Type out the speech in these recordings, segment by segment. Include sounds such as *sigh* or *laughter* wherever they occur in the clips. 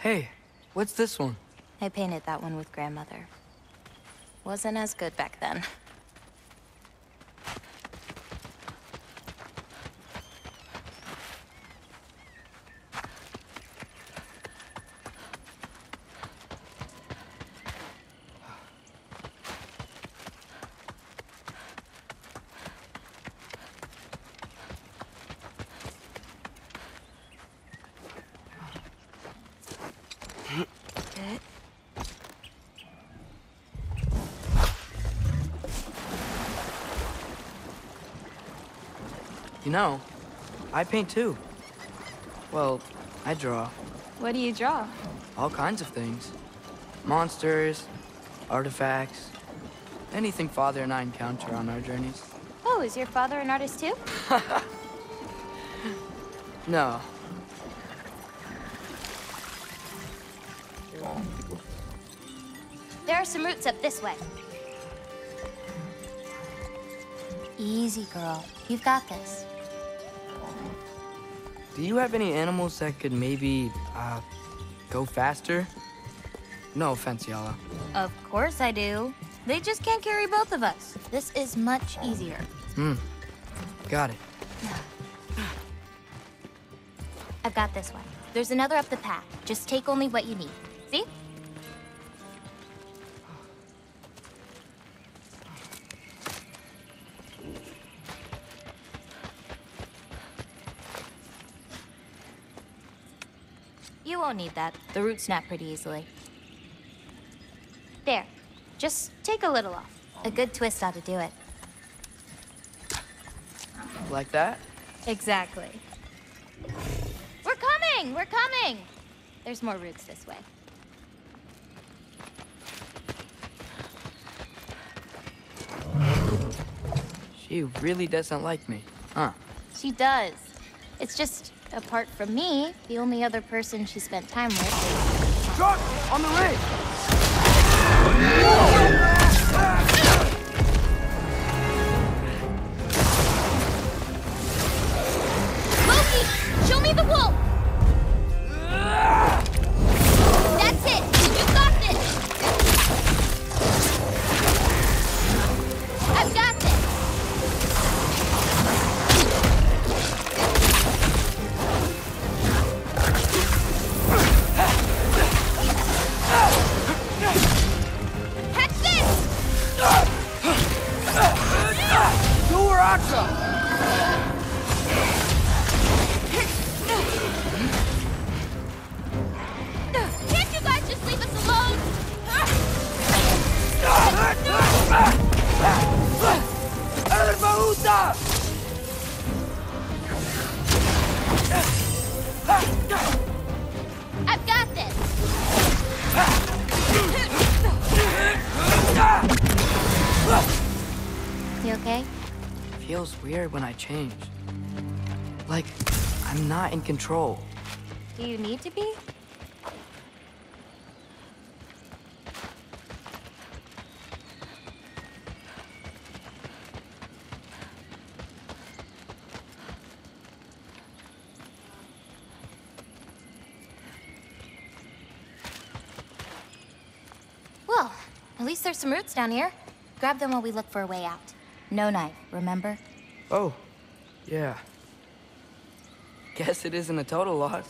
Hey, what's this one? I painted that one with grandmother. Wasn't as good back then. You know, I paint too. Well, I draw What do you draw? all kinds of things. Monsters, artifacts, anything Father and I encounter on our journeys. Oh, is your father an artist too? *laughs* No. There are some roots up this way. Easy, girl. You've got this. Do you have any animals that could maybe, uh, go faster? No offense, Yala. Of course I do. They just can't carry both of us. This is much easier. Hmm. Got it. I've got this one. There's another up the path. Just take only what you need. You won't need that. The roots snap pretty easily. There. Just take a little off. A good twist ought to do it. Like that? Exactly. We're coming! We're coming! There's more roots this way. She really doesn't like me, huh? She does. It's just, apart from me, the only other person she spent time with. Shot! On the ring! Feels weird when I change. Like, I'm not in control. Do you need to be? Well, at least there's some roots down here. Grab them while we look for a way out. No knife, remember? Oh, yeah. Guess it isn't a total loss.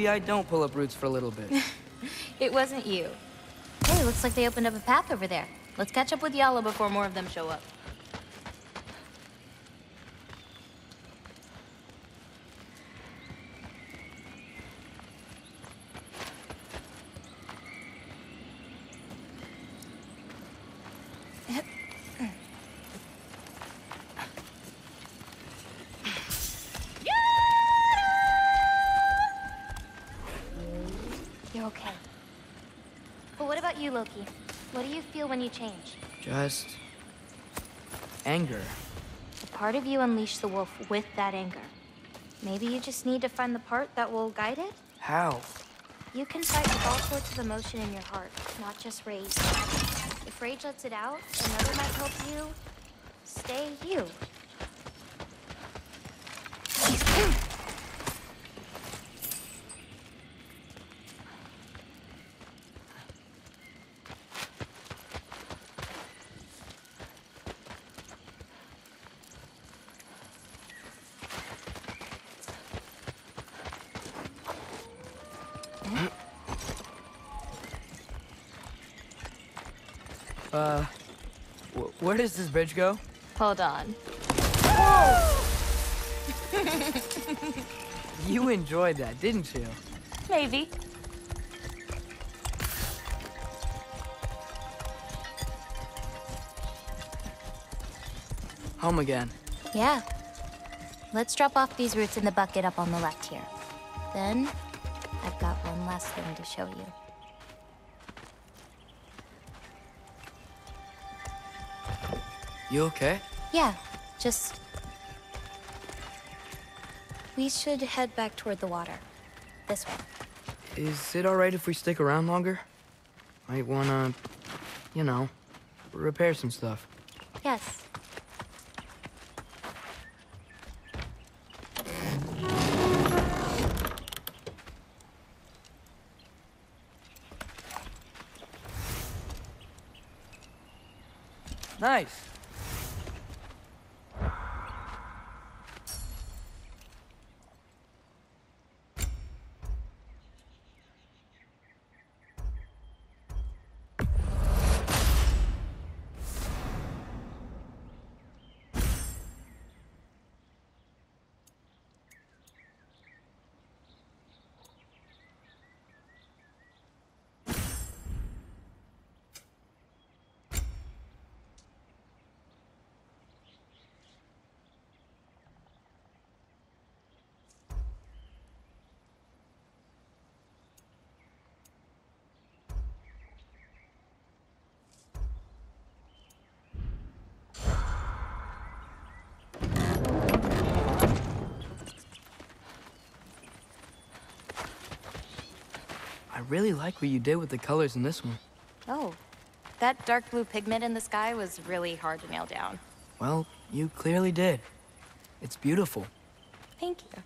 Maybe I don't pull up roots for a little bit. *laughs* It wasn't you. Hey, looks like they opened up a path over there. Let's catch up with Yala before more of them show up. You change? Just... anger. A part of you unleashed the wolf with that anger. Maybe you just need to find the part that will guide it? How? You can fight with all sorts of emotion in your heart, not just rage. If rage lets it out, another might help you stay you. Uh... Wh where does this bridge go? Hold on. *laughs* You enjoyed that, didn't you? Maybe. Home again. Yeah. Let's drop off these roots in the bucket up on the left here. Then, I've got one last thing to show you. You okay? Yeah, just... We should head back toward the water. This way. Is it alright if we stick around longer? Might wanna... you know... repair some stuff. Yes. Nice. Really like what you did with the colors in this one. Oh. That dark blue pigment in the sky was really hard to nail down. Well, you clearly did. It's beautiful. Thank you.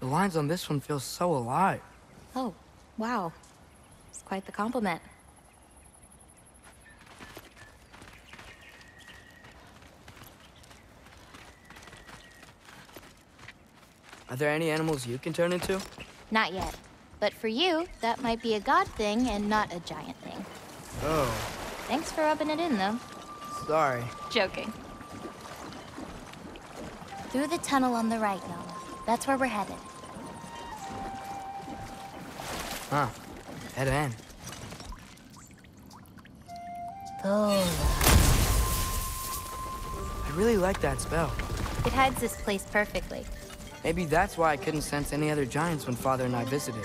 The lines on this one feel so alive. Oh, wow. It's quite the compliment. Are there any animals you can turn into? Not yet. But for you, that might be a god thing and not a giant thing. Oh, Thanks for rubbing it in, though. sorry. Joking. Through the tunnel on the right, Nala. That's where we're headed. Huh. Head in. Oh. I really like that spell. It hides this place perfectly. Maybe that's why I couldn't sense any other giants when Father and I visited.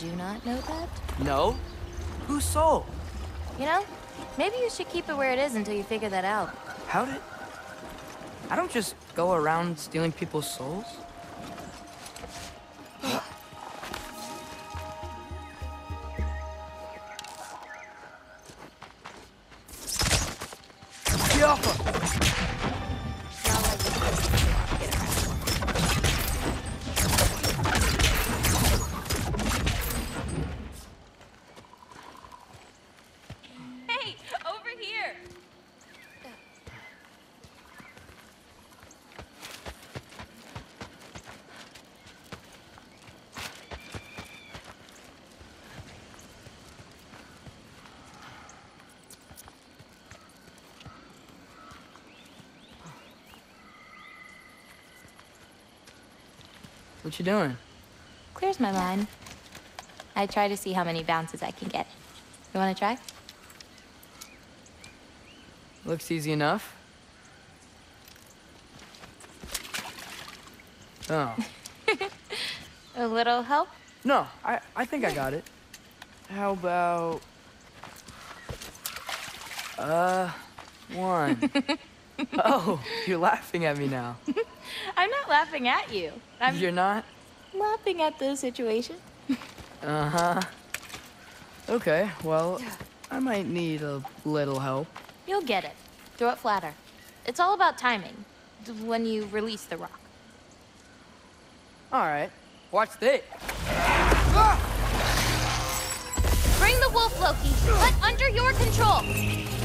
Did you not know that? No. Whose soul? You know, maybe you should keep it where it is until you figure that out. How did... I don't just go around stealing people's souls. You doing? Clears my mind. I try to see how many bounces I can get. You wanna try? Looks easy enough. Oh. *laughs* A little help? No, I, I think I got it. How about... Uh, one. *laughs* oh, you're laughing at me now. *laughs* Laughing at you. I'm You're not? laughing at the situation. Uh-huh. Okay, well, I might need a little help. You'll get it. Throw it flatter. It's all about timing. When you release the rock. All right, watch this. Bring the wolf, Loki, but under your control.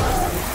I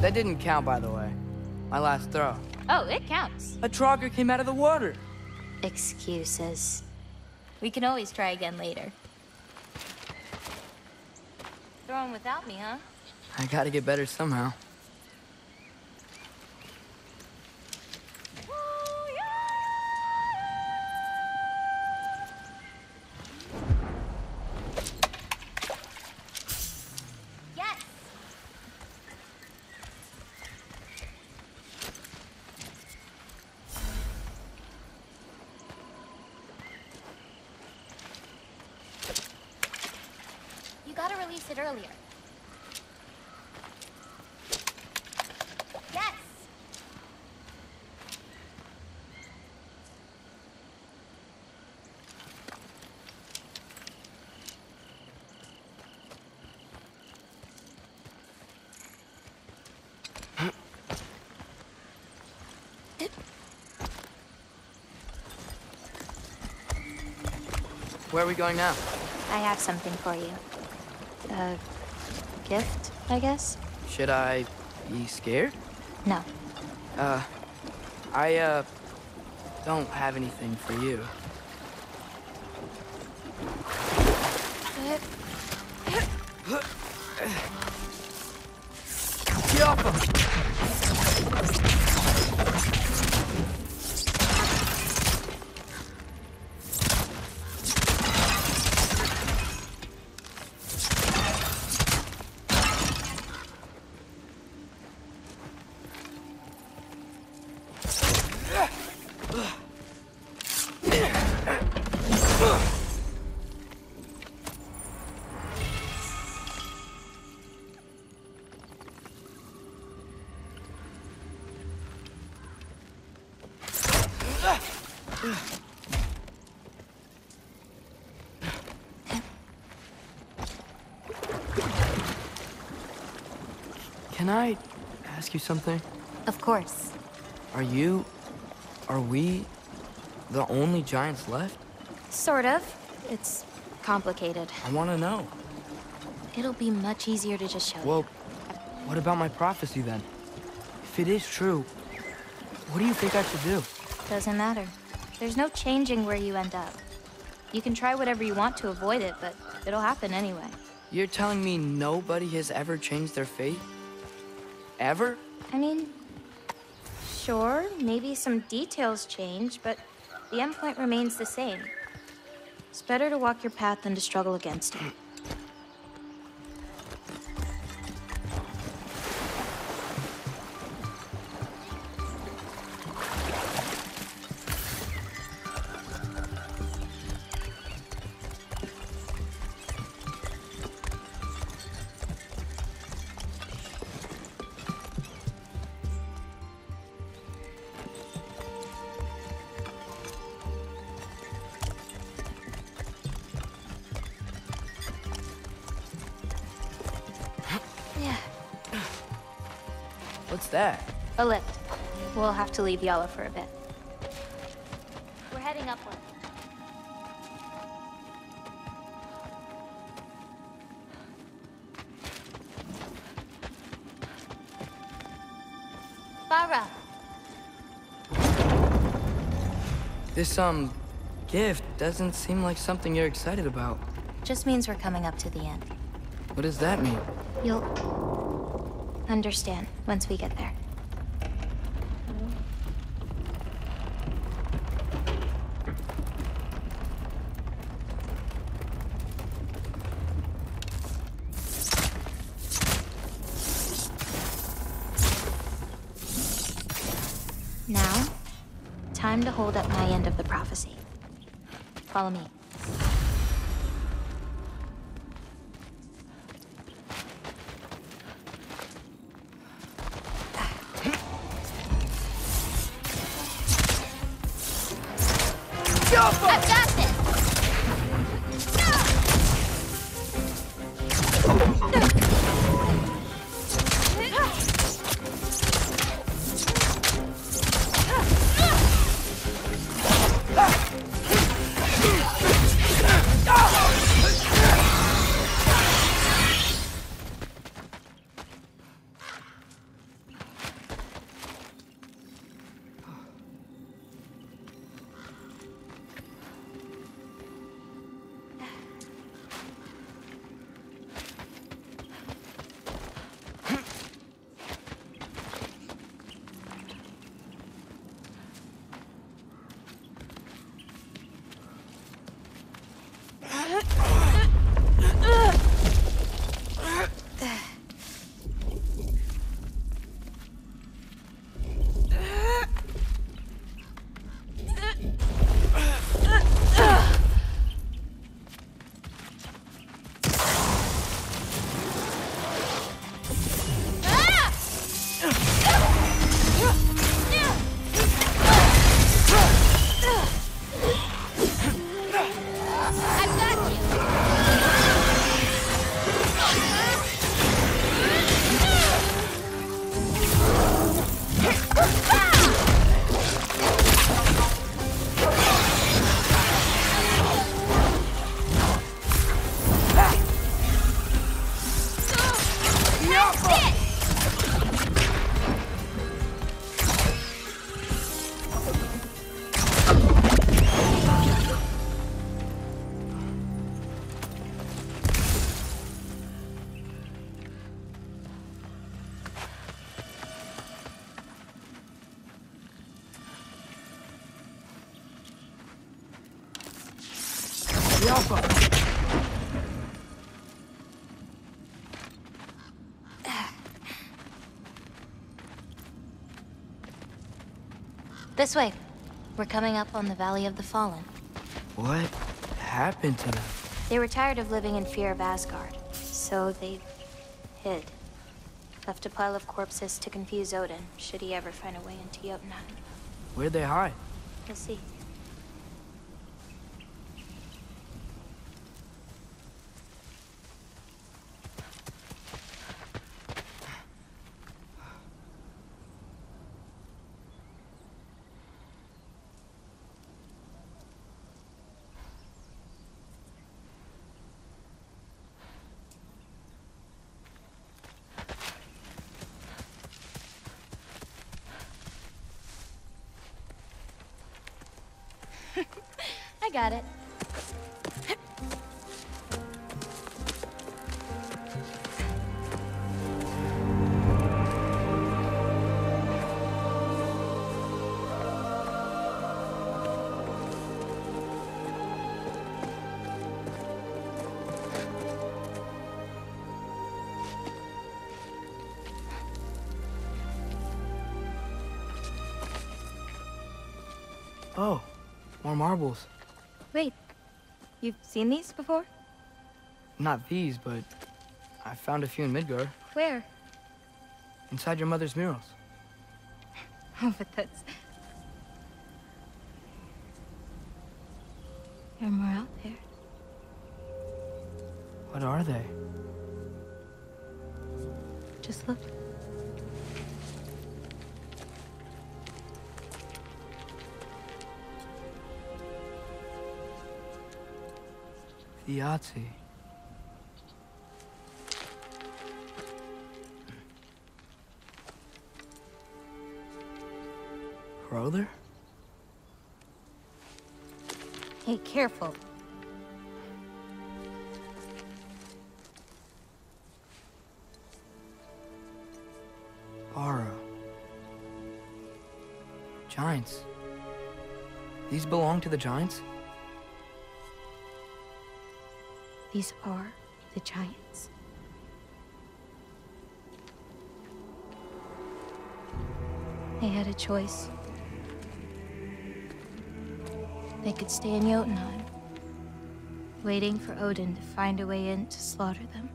That didn't count, by the way. My last throw. Oh, it counts. A trogger came out of the water. Excuses. We can always try again later. Without me, huh? I gotta get better somehow. Where are we going now? I have something for you. A gift, I guess? Should I be scared? No. Uh, I, uh, don't have anything for you. Yoppa! Can I ask you something? Of course. Are you, are we, the only giants left? Sort of. It's complicated. I want to know. It'll be much easier to just show you. Well, what about my prophecy then? If it is true, what do you think I should do? Doesn't matter. There's no changing where you end up. You can try whatever you want to avoid it, but it'll happen anyway. You're telling me nobody has ever changed their fate? Ever? I mean, sure, maybe some details change, but the endpoint remains the same. It's better to walk your path than to struggle against it. That? a lift. We'll have to leave Yala for a bit. We're heading upward. Farah! This, um, gift doesn't seem like something you're excited about. Just means we're coming up to the end. What does that mean? You'll understand once we get there. I've got This way. We're coming up on the Valley of the Fallen. What happened to them? They were tired of living in fear of Asgard, so they hid. Left a pile of corpses to confuse Odin, should he ever find a way into Jotunheim. Where'd they hide? We'll see. Got it. Oh, more marbles. Wait, you've seen these before? Not these, but I found a few in Midgard, Where? inside your mother's murals. Oh, but that's... There are more out there. What are they? Just look. The Yahtzee. Brother? Hey, careful. Bara. Giants. These belong to the Giants? These are the giants. They had a choice. They could stay in Jotunheim, waiting for Odin to find a way in to slaughter them.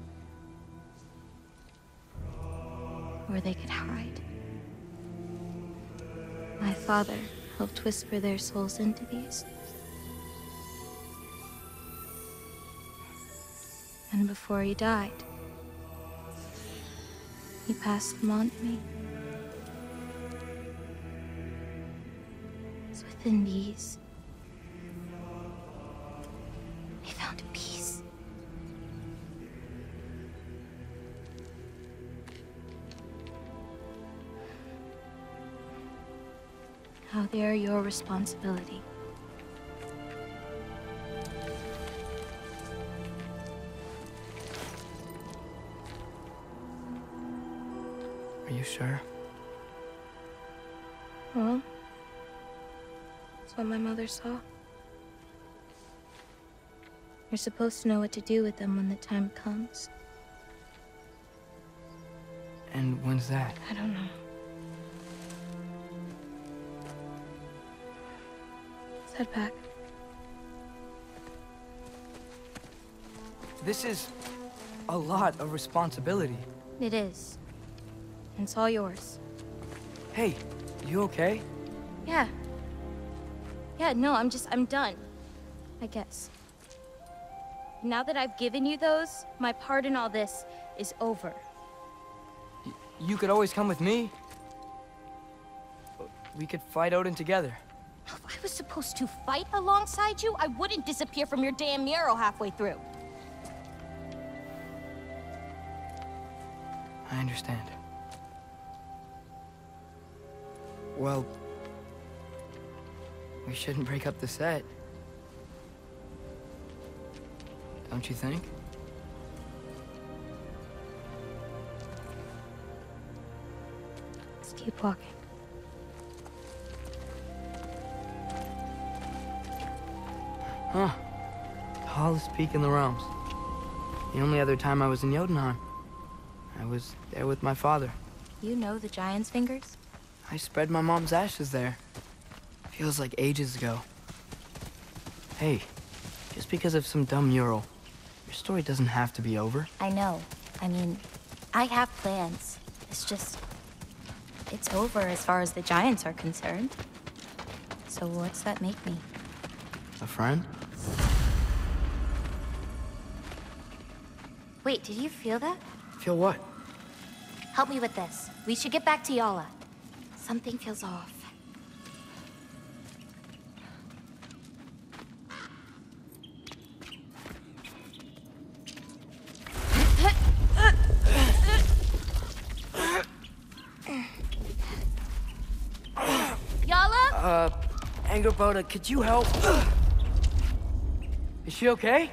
Or they could hide. My father helped whisper their souls into these. And before he died, he passed them on to me. It's within these. I found peace. Now they are your responsibility. You're supposed to know what to do with them when the time comes. And when's that? I don't know. Let's head back. This is a lot of responsibility. It is. And it's all yours. Hey, you okay? Yeah. Yeah, no, I'm just, I'm done. I guess. Now that I've given you those, my part in all this is over. Y- you could always come with me. We could fight Odin together. If I was supposed to fight alongside you, I wouldn't disappear from your damn mural halfway through. I understand. Well, we shouldn't break up the set. Don't you think? Let's keep walking. Huh. Tallest peak in the realms. The only other time I was in Jotunheim. I was there with my father. You know the giant's fingers? I spread my mom's ashes there. Feels like ages ago. Hey, just because of some dumb mural, your story doesn't have to be over. I know. I mean, I have plans. It's just. It's over as far as the giants are concerned. So what's that make me? A friend? Wait, did you feel that? Feel what? Help me with this. We should get back to Yala. Something feels off. Angrboda, could you help? *sighs* Is she okay?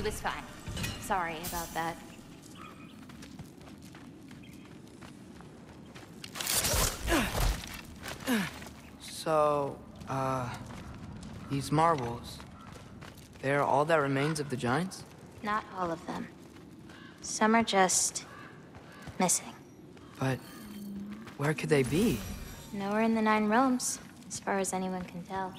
She was fine. Sorry about that. So, uh, these marbles, they're all that remains of the Giants? Not all of them. Some are just missing. But where could they be? Nowhere in the Nine Realms, as far as anyone can tell.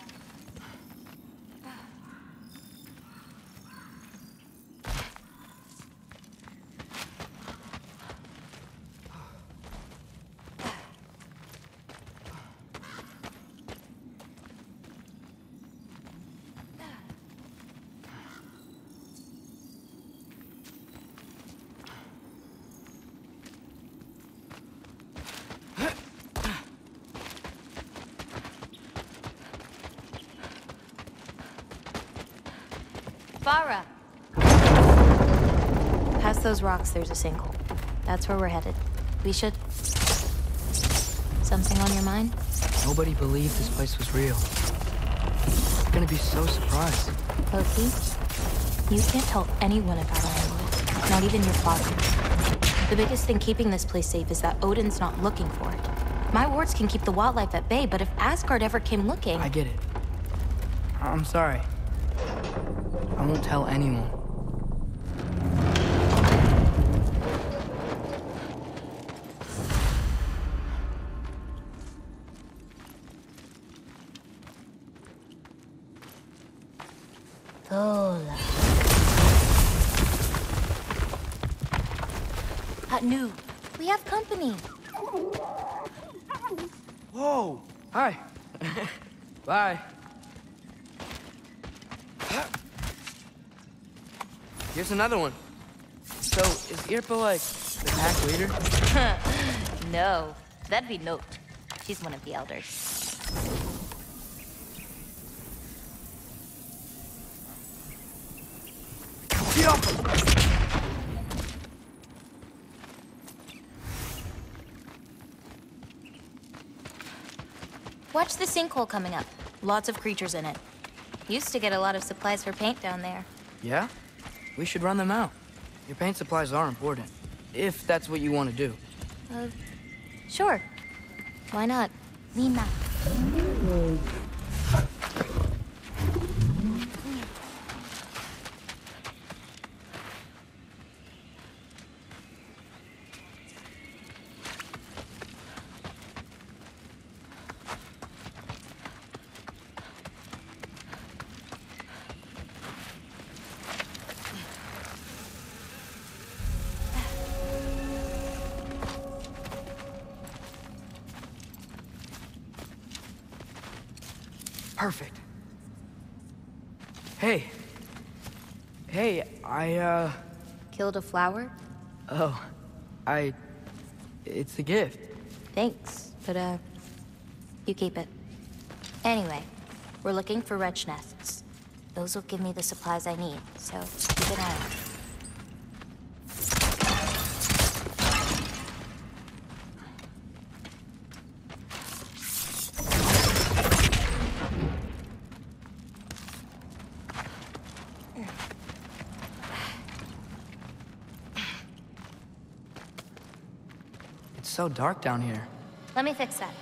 Farah! Past those rocks, there's a sinkhole. That's where we're headed. We should... Something on your mind? Nobody believed this place was real. I'm gonna be so surprised. Loki, you can't tell anyone about Ironwood. Not even your father. The biggest thing keeping this place safe is that Odin's not looking for it. My wards can keep the wildlife at bay, but if Asgard ever came looking... I get it. I'm sorry. I won't tell anyone. Another one. So, is Irpa like the pack leader? *laughs* No, that'd be Note. She's one of the elders. Get off him! Watch the sinkhole coming up. Lots of creatures in it. Used to get a lot of supplies for paint down there. Yeah? We should run them out. Your paint supplies are important. If that's what you want to do. Uh, sure. Why not? Lima. Perfect. I, uh... Killed a flower? Oh. I... It's a gift. Thanks, but uh, you keep it. Anyway, we're looking for wretch nests. Those will give me the supplies I need, so keep an eye out. So dark down here. Let me fix that.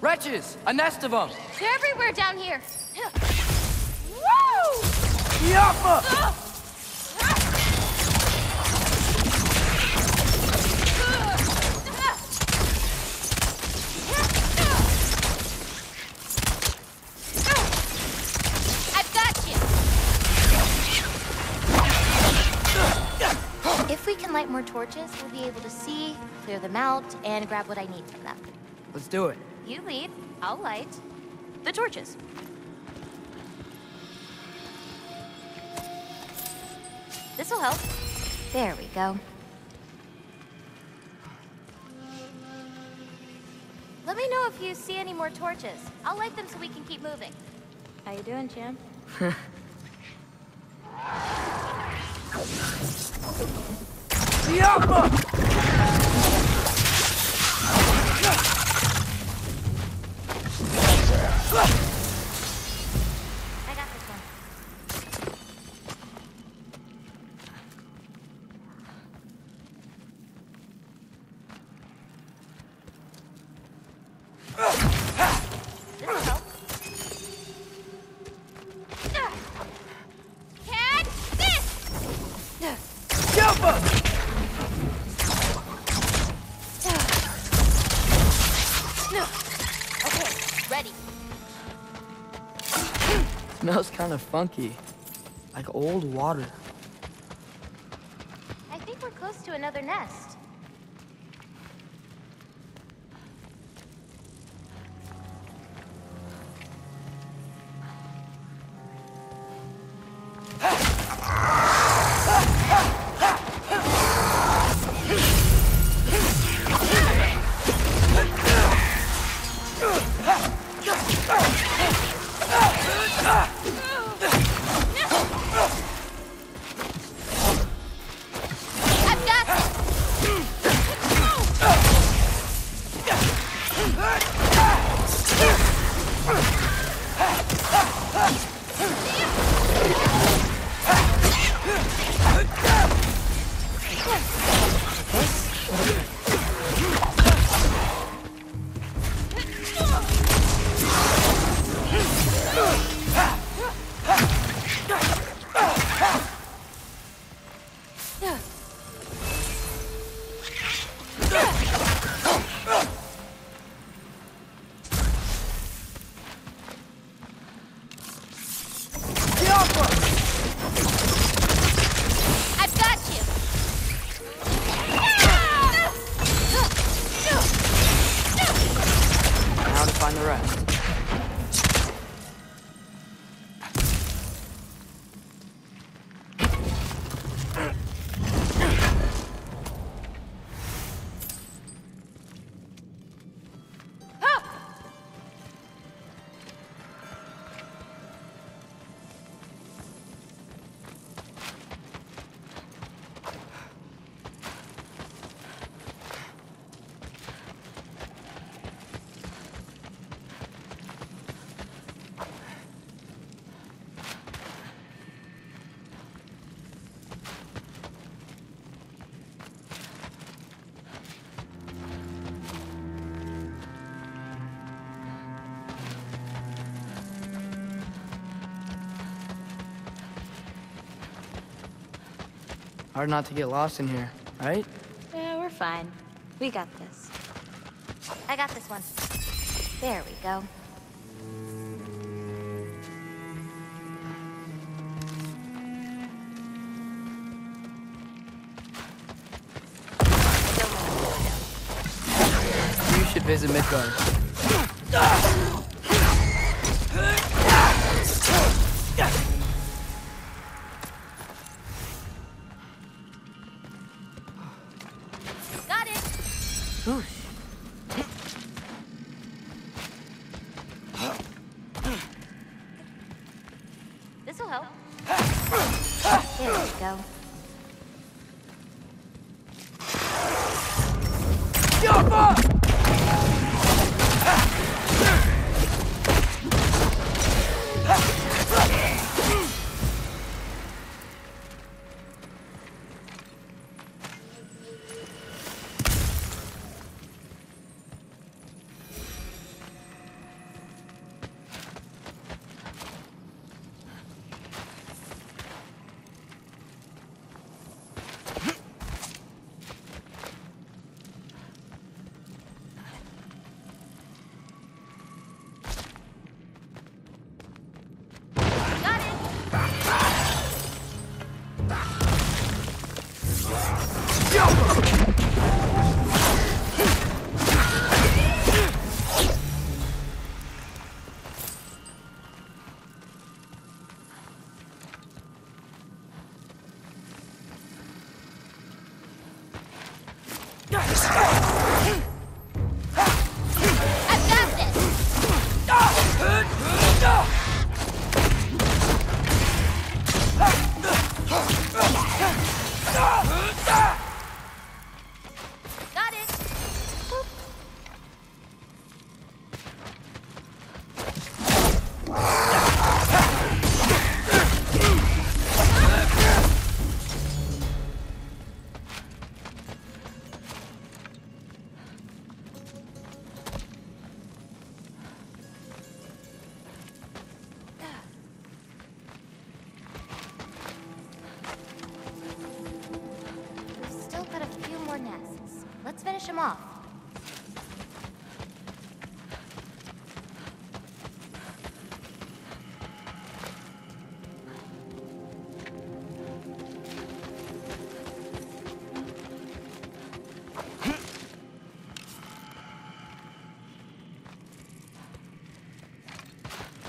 Wretches! A nest of them! They're everywhere down here. *gasps* Woo! Yappa! Ah! I've got you. If we can light more torches, we'll be able to see, clear them out, and grab what I need from them. Let's do it. You lead, I'll light the torches. This'll help. There we go. Let me know if you see any more torches. I'll light them so we can keep moving. How you doing, champ? *laughs* Yappa! Funky. Like old water. I think we're close to another nest. Hard not to get lost in here, right? Yeah, we're fine. We got this. I got this one. There we go. You should visit Midgard.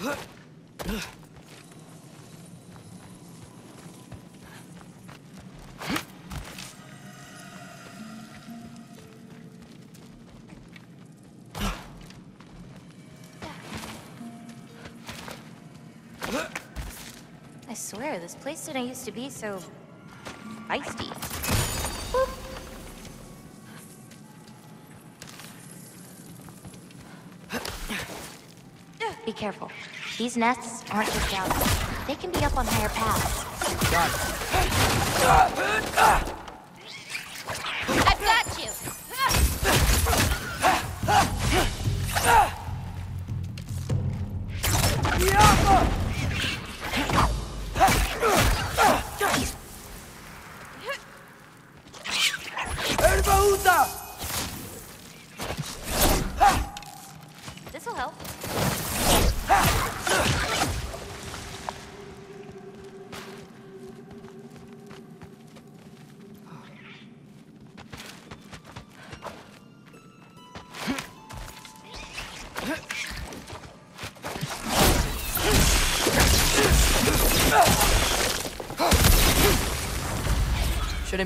I swear, this place didn't used to be so... feisty. Careful. These nests aren't just down. They can be up on higher paths. Got it. *gasps* Ah! Ah!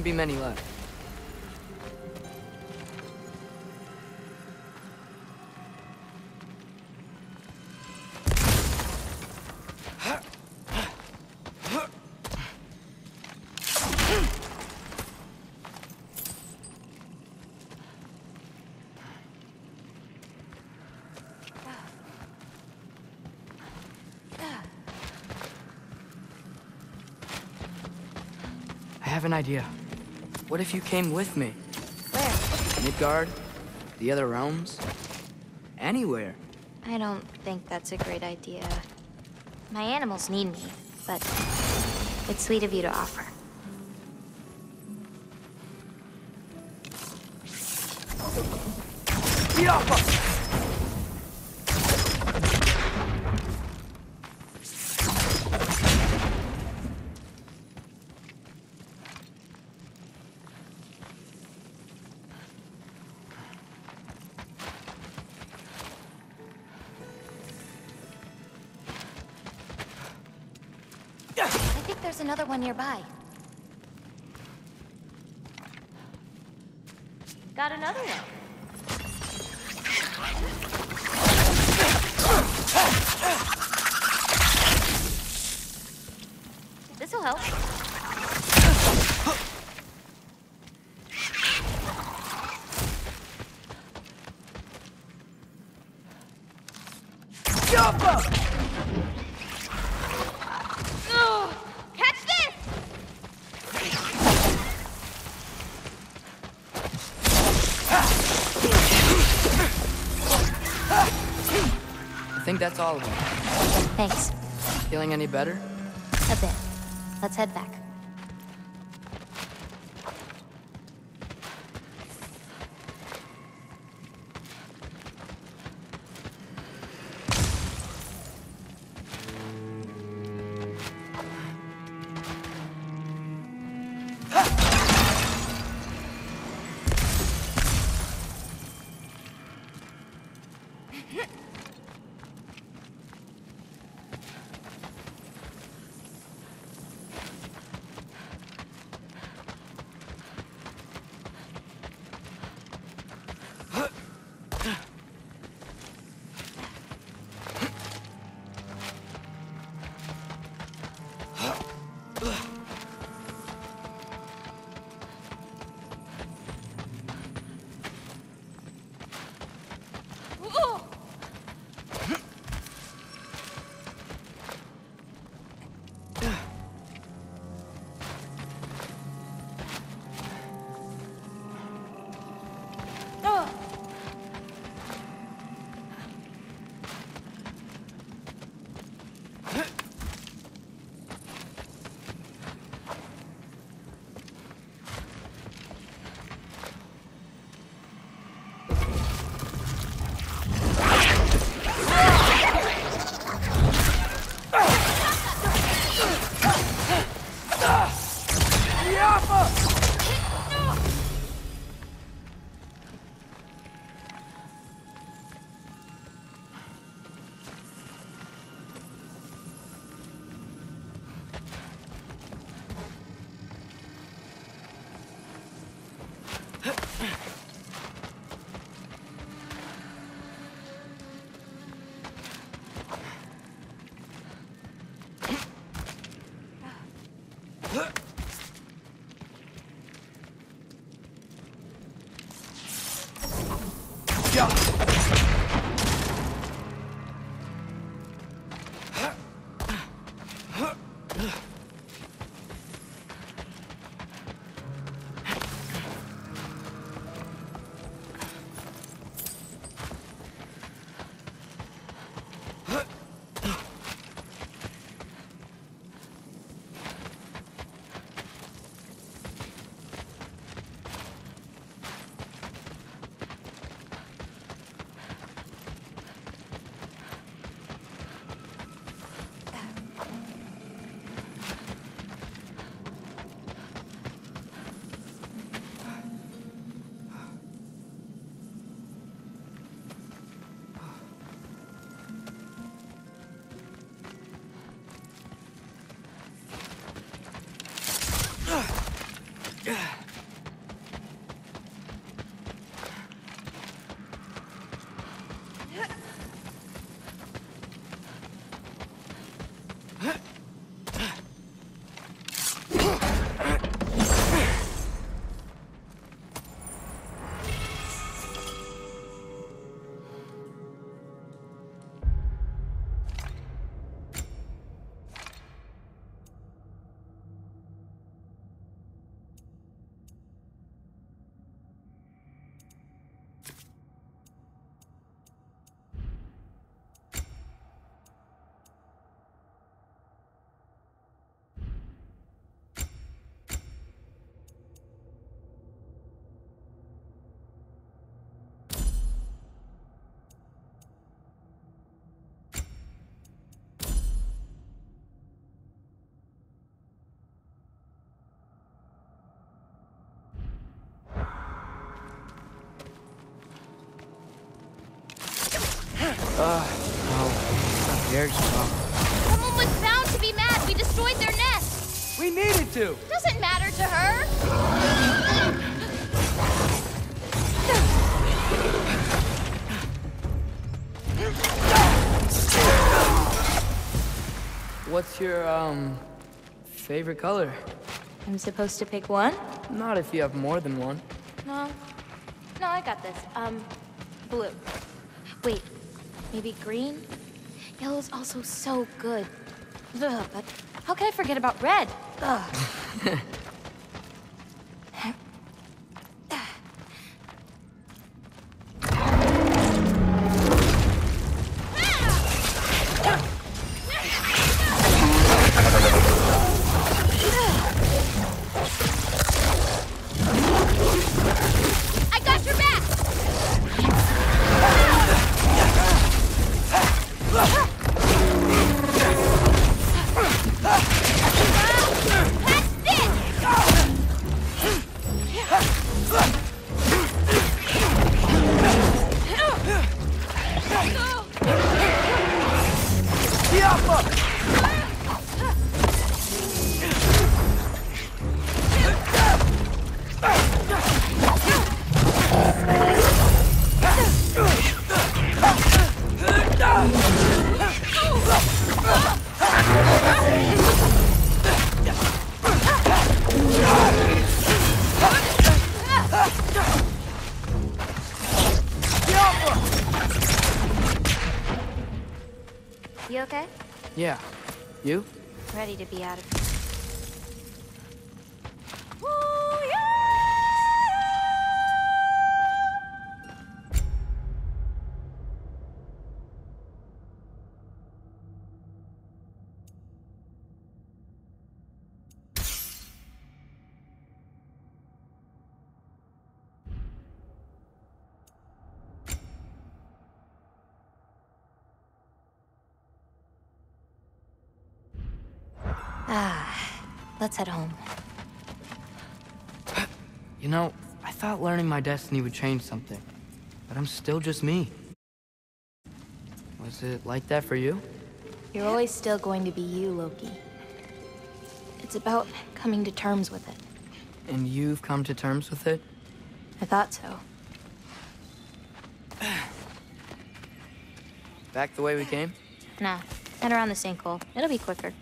Be many left. I have an idea. What if you came with me? Where? Midgard? The other realms? Anywhere. I don't think that's a great idea. My animals need me, but it's sweet of you to offer. I nearby. All of them. Thanks. Feeling any better? A bit. Let's head back. There's some. Someone was bound to be mad. We destroyed their nest. We needed to! Doesn't matter to her. What's your, um, favorite color? I'm supposed to pick one? Not if you have more than one. No. No, I got this. Um, blue. Maybe green? Yellow's also so good. Ugh, but how can I forget about red? Ugh. *laughs* let's head home. You know, I thought learning my destiny would change something. But I'm still just me. Was it like that for you? You're always still going to be you, Loki. It's about coming to terms with it. And you've come to terms with it? I thought so. Back the way we came? Nah, head around the sinkhole. It'll be quicker.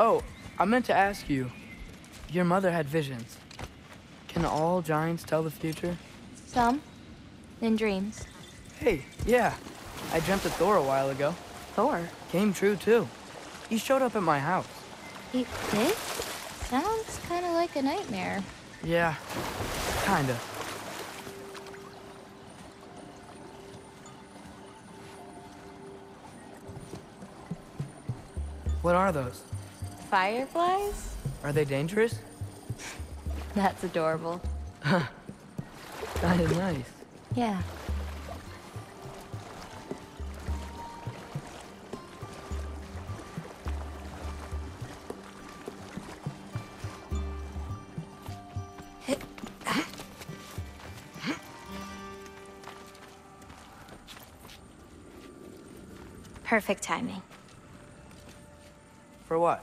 Oh, I meant to ask you. Your mother had visions. Can all giants tell the future? Some. In dreams. Hey, yeah. I dreamt of Thor a while ago. Thor. Came true, too. He showed up at my house. He did? Sounds kind of like a nightmare. Yeah, kinda. What are those? Fireflies? Are they dangerous? That's adorable. *laughs* Kinda nice. Yeah. Perfect timing. For what?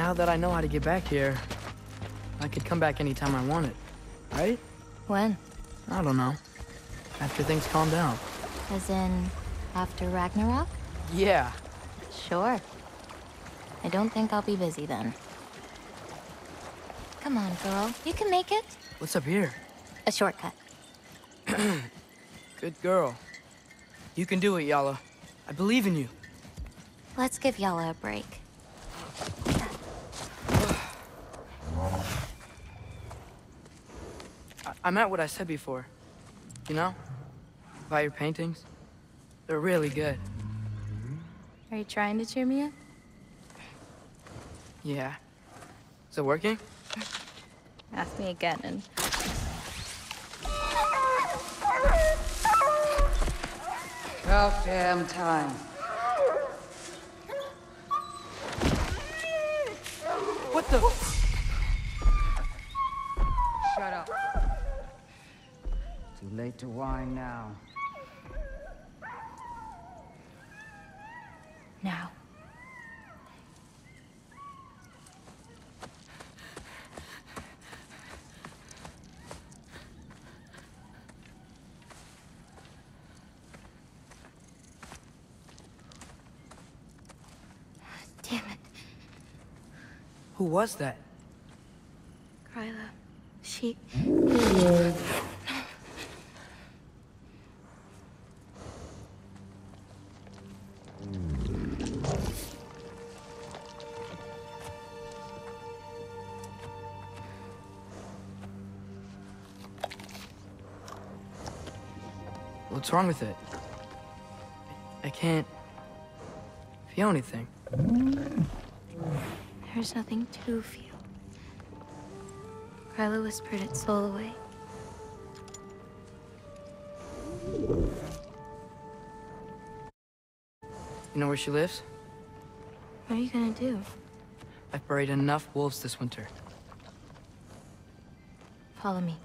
Now that I know how to get back here, I could come back anytime I wanted, right? When? I don't know. After things calm down. As in, after Ragnarok? Yeah. Sure. I don't think I'll be busy then. Come on, girl. You can make it. What's up here? A shortcut. *clears throat* Good girl. You can do it, Yala. I believe in you. Let's give Yala a break. I, I meant what I said before. You know? About your paintings. They're really good. Are you trying to cheer me up? Yeah. Is it working? Ask me again and... About damn time. What the? Shut up. Too late to whine now. Now. Damn it. Who was that? Gryla. She... What's wrong with it? I can't feel anything. There's nothing to feel. Gryla whispered its soul away. You know where she lives? What are you gonna do? I've buried enough wolves this winter. Follow me.